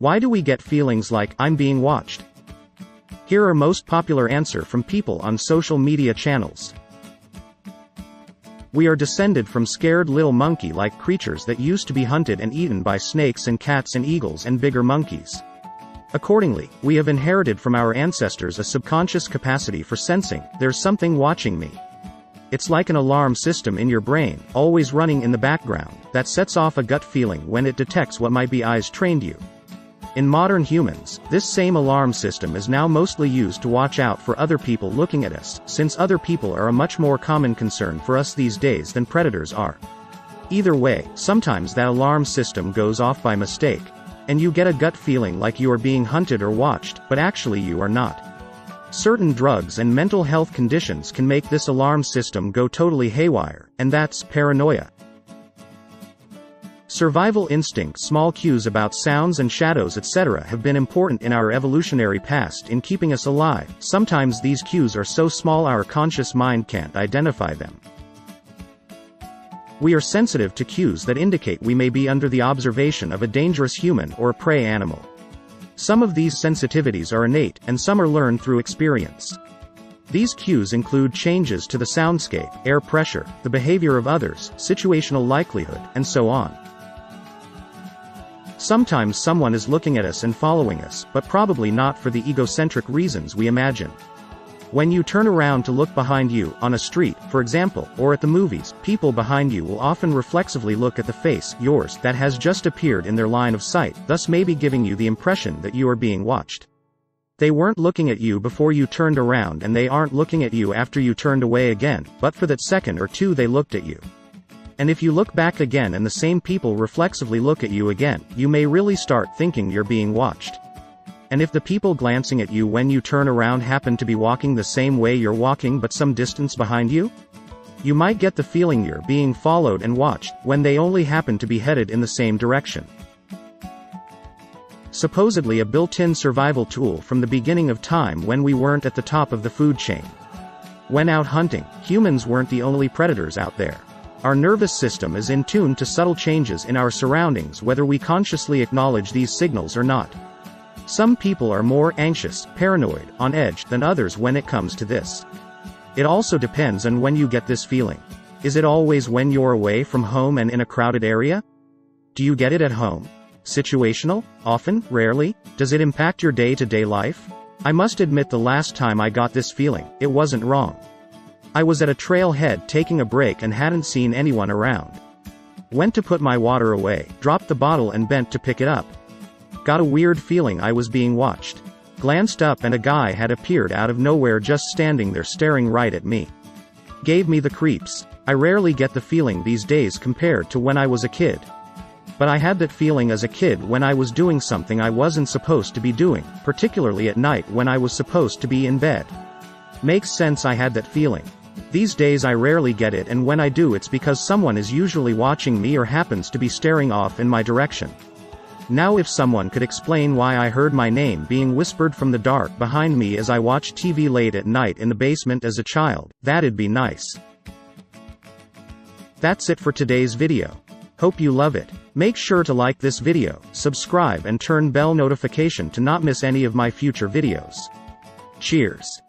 Why do we get feelings like, I'm being watched? Here are most popular answer from people on social media channels. We are descended from scared little monkey-like creatures that used to be hunted and eaten by snakes and cats and eagles and bigger monkeys. Accordingly, we have inherited from our ancestors a subconscious capacity for sensing, there's something watching me. It's like an alarm system in your brain, always running in the background, that sets off a gut feeling when it detects what might be eyes trained you. In modern humans, this same alarm system is now mostly used to watch out for other people looking at us, since other people are a much more common concern for us these days than predators are. Either way, sometimes that alarm system goes off by mistake, and you get a gut feeling like you are being hunted or watched, but actually you are not. Certain drugs and mental health conditions can make this alarm system go totally haywire, and that's paranoia. Survival instinct small cues about sounds and shadows etc. have been important in our evolutionary past in keeping us alive, sometimes these cues are so small our conscious mind can't identify them. We are sensitive to cues that indicate we may be under the observation of a dangerous human or prey animal. Some of these sensitivities are innate, and some are learned through experience. These cues include changes to the soundscape, air pressure, the behavior of others, situational likelihood, and so on. Sometimes someone is looking at us and following us, but probably not for the egocentric reasons we imagine. When you turn around to look behind you, on a street, for example, or at the movies, people behind you will often reflexively look at the face, yours, that has just appeared in their line of sight, thus maybe giving you the impression that you are being watched. They weren't looking at you before you turned around and they aren't looking at you after you turned away again, but for that second or two they looked at you. And if you look back again and the same people reflexively look at you again, you may really start thinking you're being watched. And if the people glancing at you when you turn around happen to be walking the same way you're walking but some distance behind you? You might get the feeling you're being followed and watched, when they only happen to be headed in the same direction. Supposedly a built-in survival tool from the beginning of time when we weren't at the top of the food chain. When out hunting, humans weren't the only predators out there. Our nervous system is in tune to subtle changes in our surroundings whether we consciously acknowledge these signals or not. Some people are more anxious, paranoid, on edge than others when it comes to this. It also depends on when you get this feeling. Is it always when you're away from home and in a crowded area? Do you get it at home? Situational? Often? Rarely? Does it impact your day-to-day life? I must admit the last time I got this feeling, it wasn't wrong. I was at a trailhead taking a break and hadn't seen anyone around. Went to put my water away, dropped the bottle and bent to pick it up. Got a weird feeling I was being watched. Glanced up and a guy had appeared out of nowhere just standing there staring right at me. Gave me the creeps. I rarely get the feeling these days compared to when I was a kid. But I had that feeling as a kid when I was doing something I wasn't supposed to be doing, particularly at night when I was supposed to be in bed. Makes sense I had that feeling. These days I rarely get it and when I do it's because someone is usually watching me or happens to be staring off in my direction. Now if someone could explain why I heard my name being whispered from the dark behind me as I watched TV late at night in the basement as a child, that'd be nice. That's it for today's video. Hope you love it. Make sure to like this video, subscribe and turn bell notification to not miss any of my future videos. Cheers.